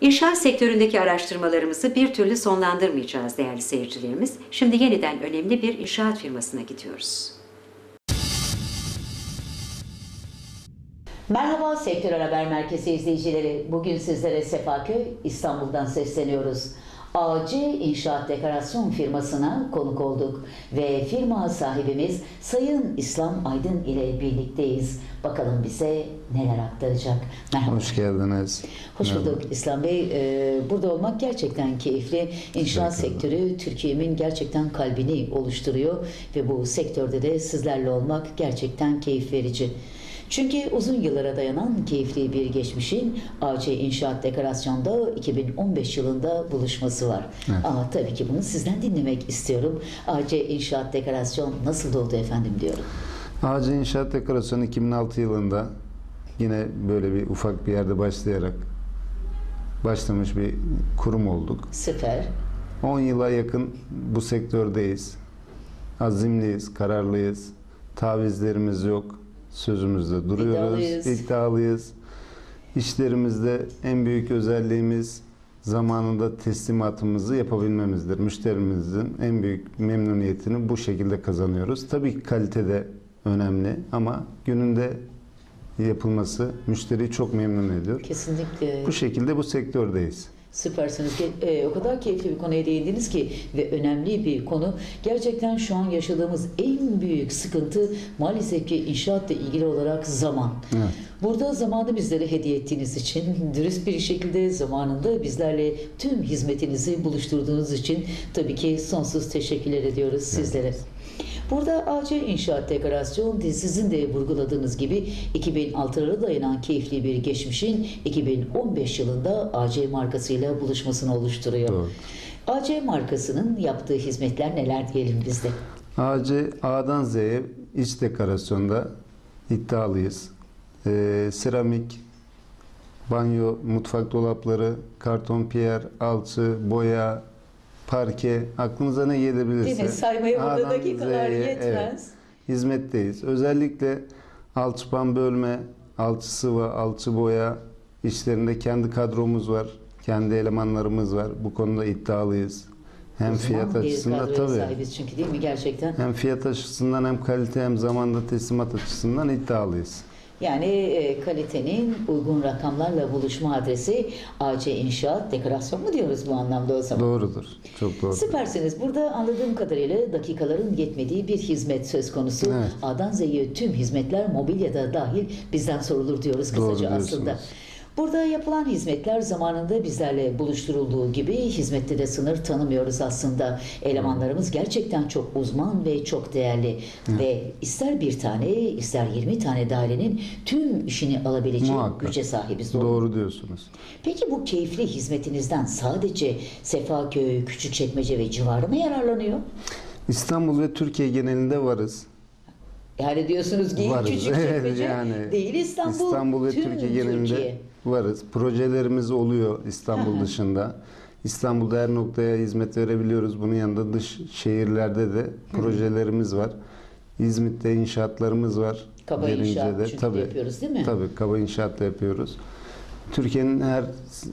İnşaat sektöründeki araştırmalarımızı bir türlü sonlandırmayacağız değerli seyircilerimiz. Şimdi yeniden önemli bir inşaat firmasına gidiyoruz. Merhaba Sektör Haber Merkezi izleyicileri. Bugün sizlere Sefaköy, İstanbul'dan sesleniyoruz. AC İnşaat Dekorasyon firmasına konuk olduk ve firma sahibimiz Sayın İslam Aydın ile birlikteyiz. Bakalım bize neler aktaracak. Merhaba. Hoş geldiniz. Hoş Merhaba. bulduk İslam Bey. Ee, burada olmak gerçekten keyifli. İnşaat sektörü Türkiye'min gerçekten kalbini oluşturuyor ve bu sektörde de sizlerle olmak gerçekten keyif verici. Çünkü uzun yıllara dayanan keyifli bir geçmişin AC İnşaat Dekorasyon'da 2015 yılında buluşması var. Evet. Ama tabii ki bunu sizden dinlemek istiyorum. AC İnşaat Dekorasyon nasıl oldu efendim diyorum. Ağacı İnşaat Dekorasyonu 2006 yılında yine böyle bir ufak bir yerde başlayarak başlamış bir kurum olduk. Süper. 10 yıla yakın bu sektördeyiz. Azimliyiz, kararlıyız. Tavizlerimiz yok. Sözümüzde duruyoruz. İddialıyız. İddialıyız. İşlerimizde en büyük özelliğimiz zamanında teslimatımızı yapabilmemizdir. Müşterimizin en büyük memnuniyetini bu şekilde kazanıyoruz. Tabii ki kalite de önemli ama gününde yapılması müşteriyi çok memnun ediyor. Kesinlikle. Bu şekilde bu sektördeyiz. Süpersiniz. E, o kadar keyifli bir konuya değindiniz ki ve önemli bir konu. Gerçekten şu an yaşadığımız en büyük sıkıntı maalesef ki inşaatla ilgili olarak zaman. Evet. Burada zamanı bizlere hediye ettiğiniz için, dürüst bir şekilde zamanında bizlerle tüm hizmetinizi buluşturduğunuz için tabii ki sonsuz teşekkürler ediyoruz sizlere. Burada AC İnşaat Dekorasyon sizin de vurguladığınız gibi 2006'lara dayanan keyifli bir geçmişin 2015 yılında AC markasıyla buluşmasını oluşturuyor. Doğru. AC markasının yaptığı hizmetler neler diyelim bizde? AC A'dan Z'ye iç dekorasyonda iddialıyız. Ee, seramik, banyo, mutfak dolapları, karton piyer, alçı, boya, parke, aklınıza ne gelebilirse. Değil mi? Saymaya burada dakikalar Z'ye, yetmez. evet, hizmetteyiz. Özellikle alçıpan bölme, alçı sıva, alçı boya işlerinde kendi kadromuz var. Kendi elemanlarımız var. Bu konuda iddialıyız. Hem Uzman fiyat açısından tabii. sahibiz çünkü değil mi gerçekten? Hem fiyat açısından hem kalite hem zamanda teslimat açısından iddialıyız. Yani e, kalitenin uygun rakamlarla buluşma adresi AC İnşaat Dekorasyon mu diyoruz bu anlamda o zaman? Doğrudur. Çok doğru. Süpersiniz. Burada anladığım kadarıyla dakikaların yetmediği bir hizmet söz konusu. Evet. A'dan Z'ye tüm hizmetler mobilyada dahil bizden sorulur diyoruz Doğru kısaca aslında. diyorsunuz. Burada yapılan hizmetler zamanında bizlerle buluşturulduğu gibi hizmette de sınır tanımıyoruz aslında. Elemanlarımız gerçekten çok uzman ve çok değerli. Ve ister bir tane ister 20 tane dairenin tüm işini alabileceği Muhakkak. güce sahibiz. Doğru. Doğru diyorsunuz. Peki bu keyifli hizmetinizden sadece Sefaköy, Küçükçekmece ve civarı mı yararlanıyor? İstanbul ve Türkiye genelinde varız. Yani diyorsunuz ki Varız. Küçükçekmece yani değil İstanbul, İstanbul ve tüm Türkiye genelinde Türkiye. Varız. Projelerimiz oluyor İstanbul dışında. İstanbul'da her noktaya hizmet verebiliyoruz. Bunun yanında dış şehirlerde de projelerimiz var. İzmit'te inşaatlarımız var. Kaba inşaat çünkü tabii, yapıyoruz değil mi? Tabii kaba inşaatla yapıyoruz. Türkiye'nin her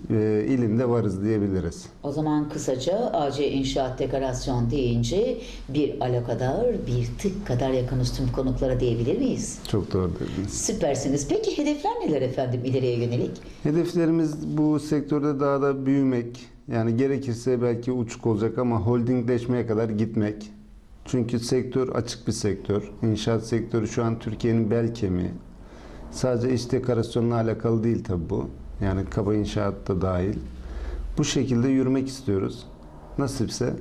e, ilinde varız diyebiliriz. O zaman kısaca AC İnşaat Dekorasyon deyince bir alo kadar, bir tık kadar yakınız tüm konuklara diyebilir miyiz? Çok doğru dediniz. Süpersiniz. Peki hedefler neler efendim ileriye yönelik? Hedeflerimiz bu sektörde daha da büyümek. Yani gerekirse belki uçuk olacak ama holdingleşmeye kadar gitmek. Çünkü sektör açık bir sektör. İnşaat sektörü şu an Türkiye'nin bel kemiği. Sadece iç dekorasyonla alakalı değil tabi bu. Yani kaba inşaat da dahil. Bu şekilde yürümek istiyoruz. Nasipse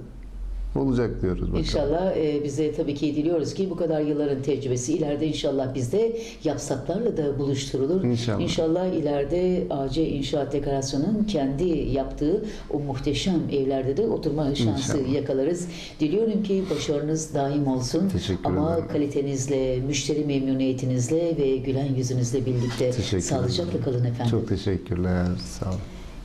olacak diyoruz bakalım. İnşallah e, bize tabii ki diliyoruz ki bu kadar yılların tecrübesi ileride inşallah bizde yapsaklarla da buluşturulur. İnşallah. İnşallah ileride AC İnşaat Dekorasyonu'nun kendi yaptığı o muhteşem evlerde de oturma şansı İnşallah. yakalarız. Diliyorum ki başarınız daim olsun. Teşekkür Ama ederim. kalitenizle, müşteri memnuniyetinizle ve gülen yüzünüzle birlikte sağlıcakla kalın efendim. Çok teşekkürler. Sağ olun.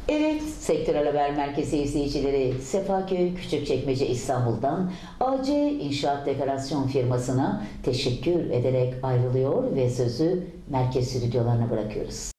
Evet, Sektörel Haber Merkezi izleyicileri Sefaköy Küçükçekmece İstanbul'dan AC İnşaat Dekorasyon firmasına teşekkür ederek ayrılıyor ve sözü merkez stüdyolarına bırakıyoruz.